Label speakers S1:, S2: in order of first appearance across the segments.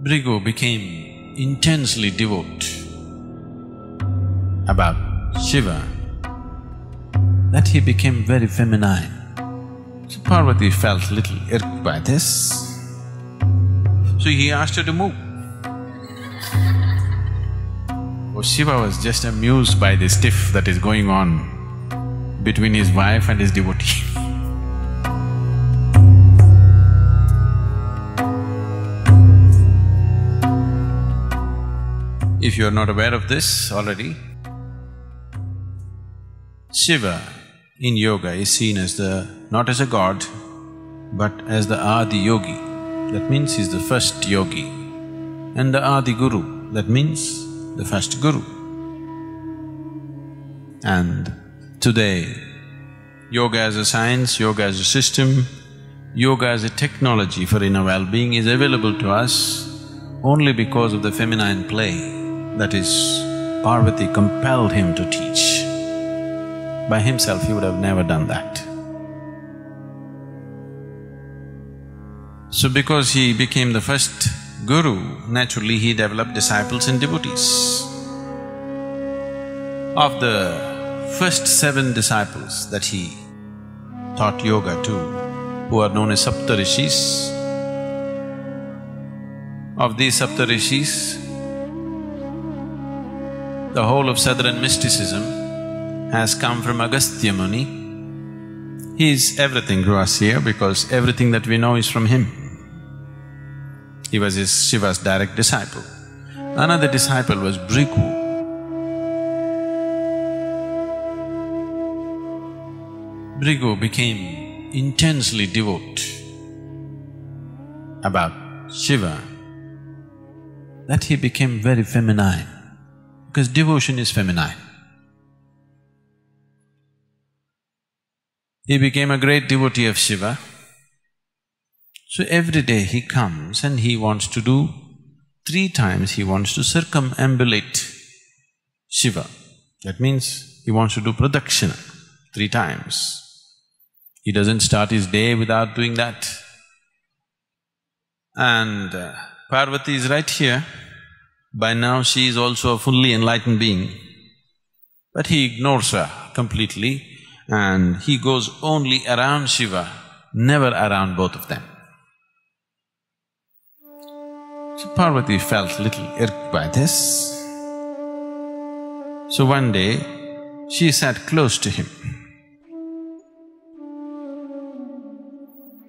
S1: Bhrigu became intensely devout about Shiva that he became very feminine. So Parvati felt little irked by this. So he asked her to move. Oh, Shiva was just amused by the tiff that is going on between his wife and his devotee. if you are not aware of this already, Shiva in yoga is seen as the… not as a god, but as the Adi Yogi. That means he's the first yogi. And the Adi Guru, that means the first guru. And today, yoga as a science, yoga as a system, yoga as a technology for inner well-being is available to us only because of the feminine play that is, Parvati compelled him to teach. By himself, he would have never done that. So because he became the first guru, naturally he developed disciples and devotees. Of the first seven disciples that he taught yoga to, who are known as Saptarishis, of these Saptarishis, the whole of southern mysticism has come from Agastya Muni. He is everything here because everything that we know is from him. He was his Shiva's direct disciple. Another disciple was Bhrigu. Bhrigu became intensely devout about Shiva that he became very feminine because devotion is feminine. He became a great devotee of Shiva. So every day he comes and he wants to do… three times he wants to circumambulate Shiva. That means he wants to do pradakshina three times. He doesn't start his day without doing that. And uh, Parvati is right here. By now she is also a fully enlightened being. But he ignores her completely and he goes only around Shiva, never around both of them. So Parvati felt little irked by this. So one day, she sat close to him.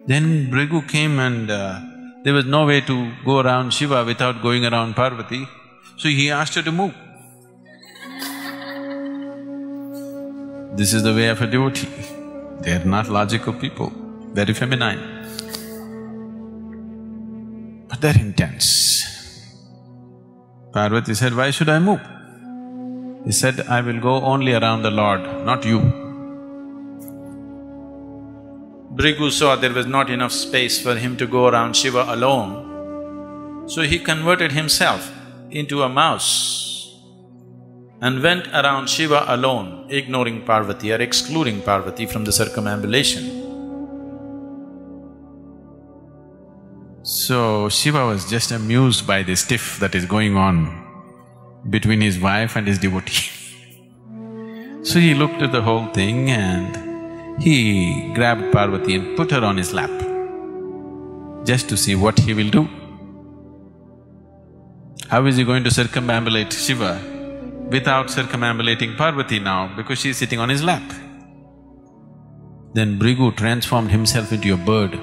S1: Then Bhrigu came and uh, there was no way to go around Shiva without going around Parvati, so he asked her to move. This is the way of a devotee. They are not logical people, very feminine. But they're intense. Parvati said, why should I move? He said, I will go only around the Lord, not you. Bhrigu saw there was not enough space for him to go around Shiva alone, so he converted himself into a mouse and went around Shiva alone, ignoring Parvati or excluding Parvati from the circumambulation. So Shiva was just amused by this tiff that is going on between his wife and his devotee. so he looked at the whole thing and he grabbed Parvati and put her on his lap, just to see what he will do. How is he going to circumambulate Shiva without circumambulating Parvati now because she is sitting on his lap? Then Bhrigu transformed himself into a bird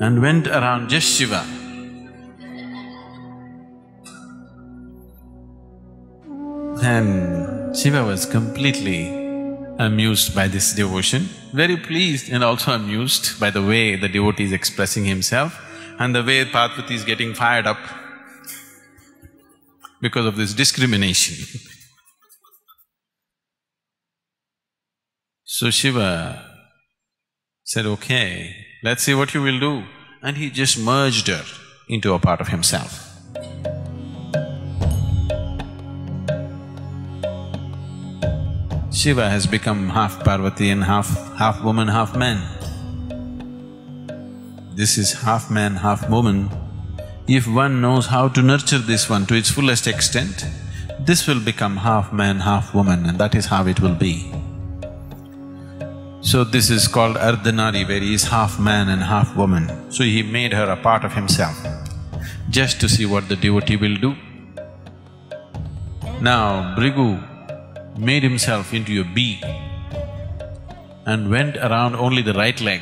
S1: and went around just Shiva. Then Shiva was completely amused by this devotion, very pleased and also amused by the way the devotee is expressing himself and the way Parvati is getting fired up because of this discrimination. so Shiva said, okay, let's see what you will do. And he just merged her into a part of himself. Shiva has become half Parvati and half… half woman, half man. This is half man, half woman if one knows how to nurture this one to its fullest extent, this will become half man, half woman and that is how it will be. So this is called Ardhanari where he is half man and half woman. So he made her a part of himself, just to see what the devotee will do. Now Bhrigu made himself into a bee and went around only the right leg.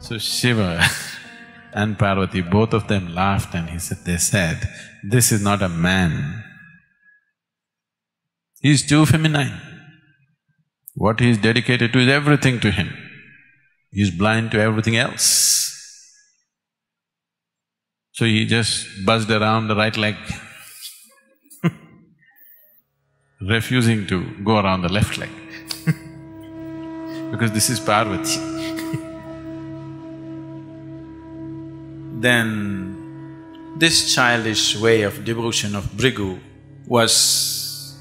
S1: So Shiva and Parvati, both of them laughed and he said… they said, this is not a man, He's too feminine. What he's dedicated to is everything to him. He's blind to everything else. So he just buzzed around the right leg refusing to go around the left leg because this is Parvati.
S2: then this childish way of devotion of Bhrigu was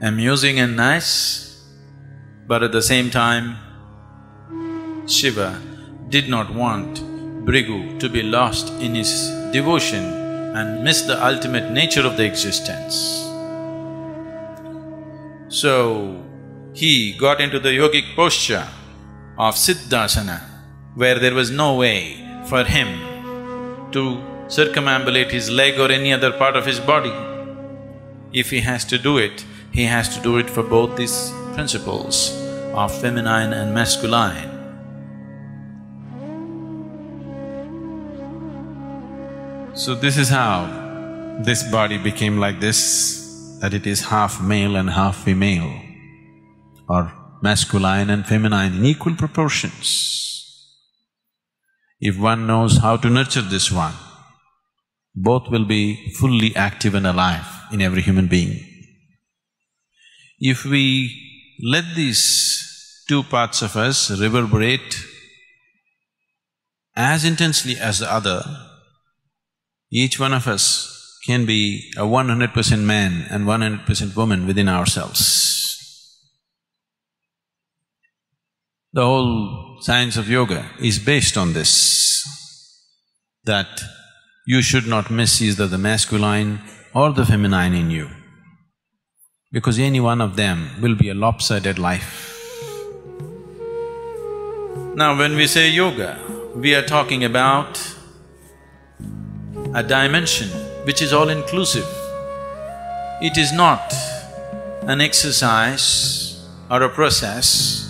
S2: amusing and nice, but at the same time, Shiva did not want Bhrigu to be lost in his devotion and miss the ultimate nature of the existence. So, he got into the yogic posture of Siddhasana, where there was no way for him to circumambulate his leg or any other part of his body. If he has to do it, he has to do it for both these principles of feminine and masculine.
S1: So this is how this body became like this, that it is half male and half female, or masculine and feminine in equal proportions. If one knows how to nurture this one, both will be fully active and alive in every human being. If we let these two parts of us reverberate as intensely as the other, each one of us can be a one hundred percent man and one hundred percent woman within ourselves. The whole science of yoga is based on this, that you should not miss either the masculine or the feminine in you because any one of them will be a lopsided life.
S2: Now when we say yoga, we are talking about a dimension which is all-inclusive. It is not an exercise or a process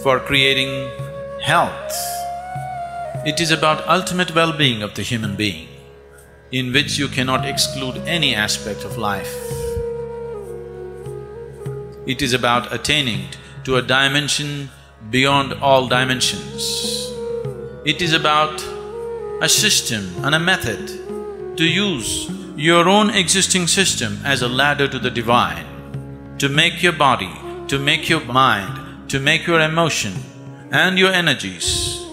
S2: for creating health. It is about ultimate well-being of the human being, in which you cannot exclude any aspect of life. It is about attaining to a dimension beyond all dimensions. It is about a system and a method to use your own existing system as a ladder to the divine, to make your body, to make your mind, to make your emotion and your energies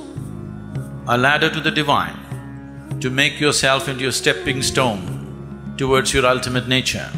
S2: a ladder to the divine, to make yourself into a stepping stone towards your ultimate nature.